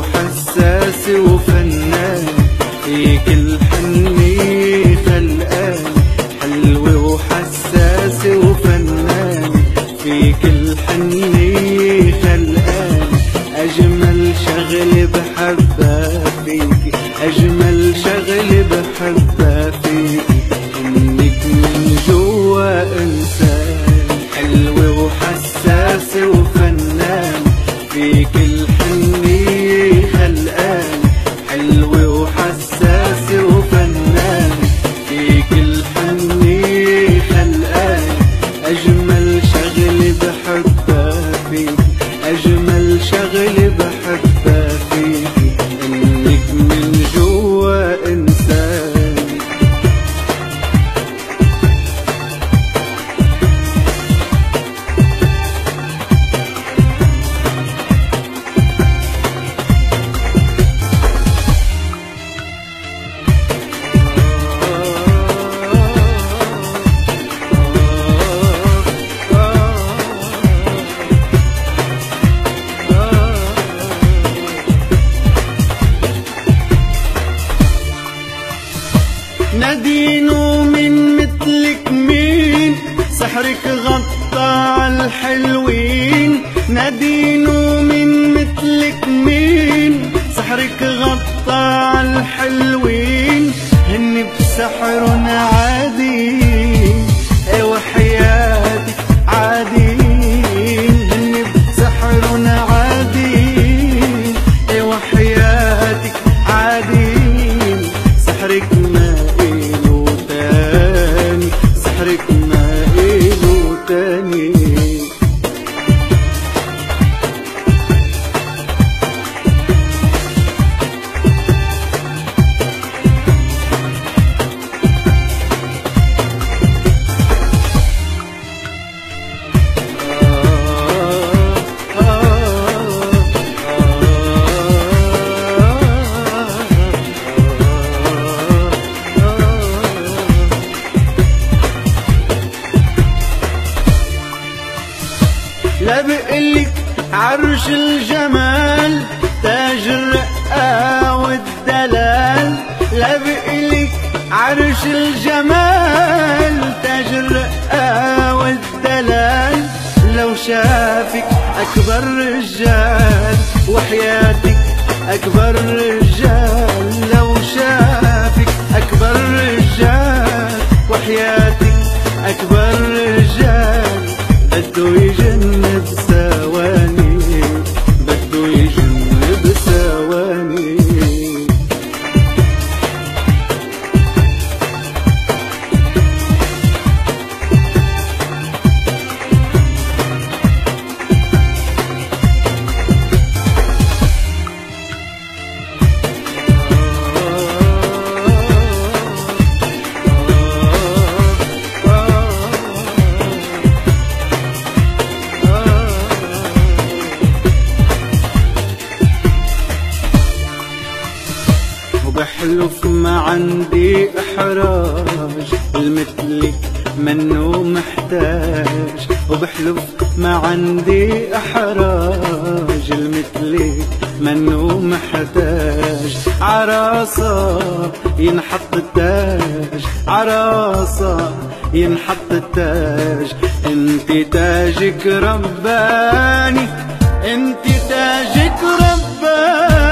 وحساس وفنان. فيك الحنية خلقان حلو وحساس وفنان. فيك الحنية خلقان أجمل شغل بحبها أجمل شغل بحبها نادينو من مثلك مين؟ سحرك غطى على الحلوين. نادينو من مثلك مين؟ سحرك غطى على الحلوين. هن بسحر عادي عرش الجمال تاج الرقة والدلال. لا بقلك عرش الجمال تاج الرقة والدلال. لو شافك أكبر رجال وحياتك أكبر رجال وبحلف ما عندي إحراج المثلك منو محتاج؟ وبحلف ما عندي إحراج المثلك منو محتاج؟ عراسة ينحط التاج عراسة ينحط التاج. انت تاجك رباني انت تاجك رباني.